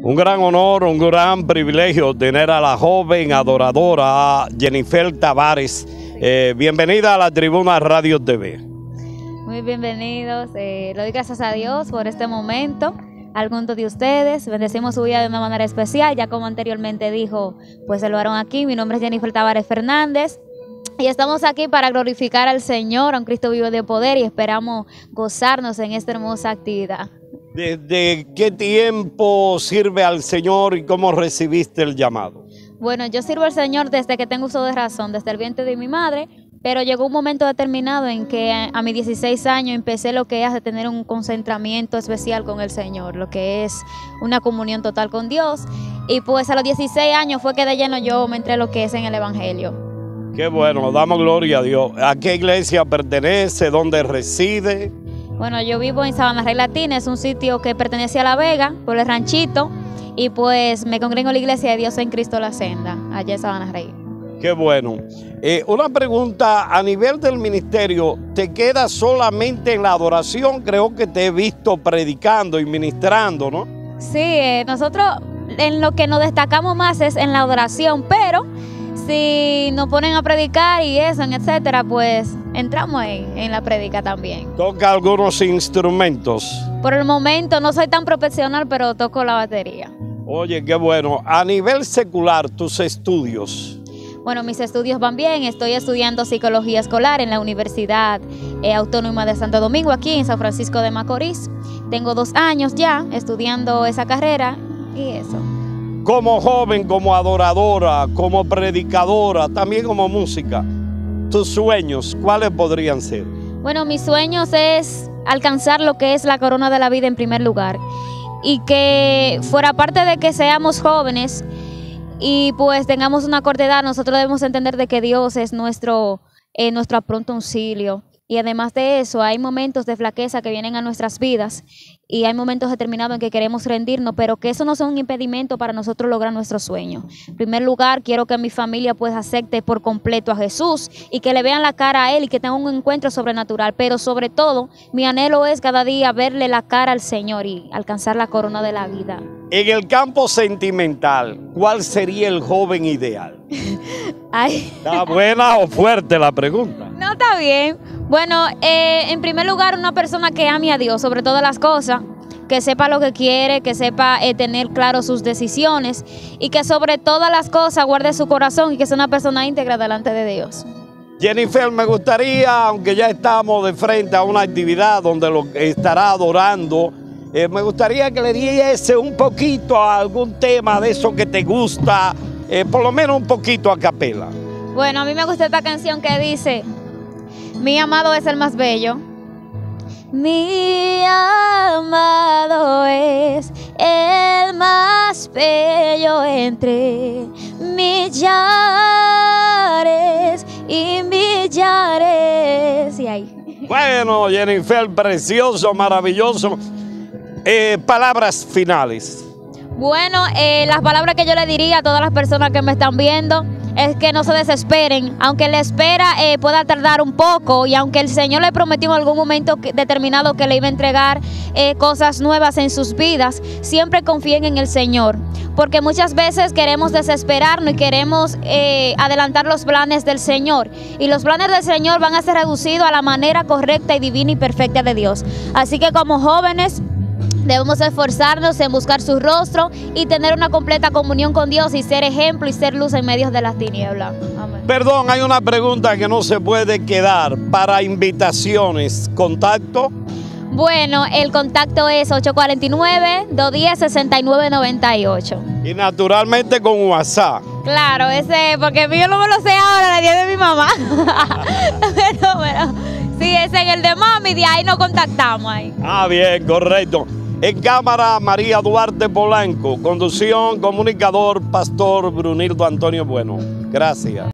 Un gran honor, un gran privilegio tener a la joven adoradora Jennifer Tavares. Eh, bienvenida a la tribuna Radio TV. Muy bienvenidos. Eh, le doy gracias a Dios por este momento. Algunos de ustedes, bendecimos su vida de una manera especial, ya como anteriormente dijo, pues se lo harán aquí. Mi nombre es Jennifer Tavares Fernández. Y estamos aquí para glorificar al Señor, a un Cristo vivo de poder, y esperamos gozarnos en esta hermosa actividad. ¿Desde qué tiempo sirve al Señor y cómo recibiste el llamado? Bueno, yo sirvo al Señor desde que tengo uso de razón, desde el vientre de mi madre, pero llegó un momento determinado en que a mis 16 años empecé lo que es de tener un concentramiento especial con el Señor, lo que es una comunión total con Dios. Y pues a los 16 años fue que de lleno yo me entré lo que es en el Evangelio. Qué bueno, damos gloria a Dios. ¿A qué iglesia pertenece? ¿Dónde reside? Bueno, yo vivo en Sabana Rey Latina, es un sitio que pertenece a La Vega, por el ranchito, y pues me congrego en la iglesia de Dios en Cristo la Senda, allá en Sabana Rey. Qué bueno. Eh, una pregunta, a nivel del ministerio, ¿te quedas solamente en la adoración? Creo que te he visto predicando y ministrando, ¿no? Sí, eh, nosotros en lo que nos destacamos más es en la adoración, pero si nos ponen a predicar y eso, etcétera, pues entramos en, en la predica también. ¿Toca algunos instrumentos? Por el momento no soy tan profesional, pero toco la batería. Oye, qué bueno. A nivel secular, tus estudios. Bueno, mis estudios van bien. Estoy estudiando psicología escolar en la Universidad eh, Autónoma de Santo Domingo, aquí en San Francisco de Macorís. Tengo dos años ya estudiando esa carrera y eso como joven, como adoradora, como predicadora, también como música, tus sueños, ¿cuáles podrían ser? Bueno, mis sueños es alcanzar lo que es la corona de la vida en primer lugar y que fuera parte de que seamos jóvenes y pues tengamos una corta edad, nosotros debemos entender de que Dios es nuestro, eh, nuestro pronto auxilio y además de eso, hay momentos de flaqueza que vienen a nuestras vidas y hay momentos determinados en que queremos rendirnos, pero que eso no sea un impedimento para nosotros lograr nuestro sueño. En primer lugar, quiero que mi familia pues acepte por completo a Jesús y que le vean la cara a Él y que tenga un encuentro sobrenatural. Pero sobre todo, mi anhelo es cada día verle la cara al Señor y alcanzar la corona de la vida. En el campo sentimental, ¿cuál sería el joven ideal? ¿Está buena o fuerte la pregunta? No, está bien. Bueno, eh, en primer lugar, una persona que ame a Dios sobre todas las cosas, que sepa lo que quiere, que sepa eh, tener claro sus decisiones y que sobre todas las cosas guarde su corazón y que sea una persona íntegra delante de Dios. Jennifer, me gustaría, aunque ya estamos de frente a una actividad donde lo estará adorando, eh, me gustaría que le diese un poquito a algún tema de eso que te gusta, por lo menos un poquito a capela. Bueno, a mí me gusta esta canción que dice, mi amado es el más bello. Mi amado es el más bello entre millares y millares. Y ahí. Bueno, Jennifer, precioso, maravilloso. Eh, palabras finales. Bueno, eh, las palabras que yo le diría a todas las personas que me están viendo es que no se desesperen, aunque la espera eh, pueda tardar un poco y aunque el Señor le prometió en algún momento determinado que le iba a entregar eh, cosas nuevas en sus vidas, siempre confíen en el Señor, porque muchas veces queremos desesperarnos y queremos eh, adelantar los planes del Señor. Y los planes del Señor van a ser reducidos a la manera correcta y divina y perfecta de Dios. Así que como jóvenes, Debemos esforzarnos en buscar su rostro y tener una completa comunión con Dios y ser ejemplo y ser luz en medio de las tinieblas. Perdón, hay una pregunta que no se puede quedar para invitaciones. ¿Contacto? Bueno, el contacto es 849-210-6998. Y naturalmente con WhatsApp. Claro, ese, porque yo no me lo sé ahora, la día de mi mamá. pero, pero, sí, ese es el de mami, de ahí nos contactamos ahí. Ah, bien, correcto. En cámara, María Duarte Polanco. Conducción, comunicador, pastor Brunildo Antonio Bueno. Gracias.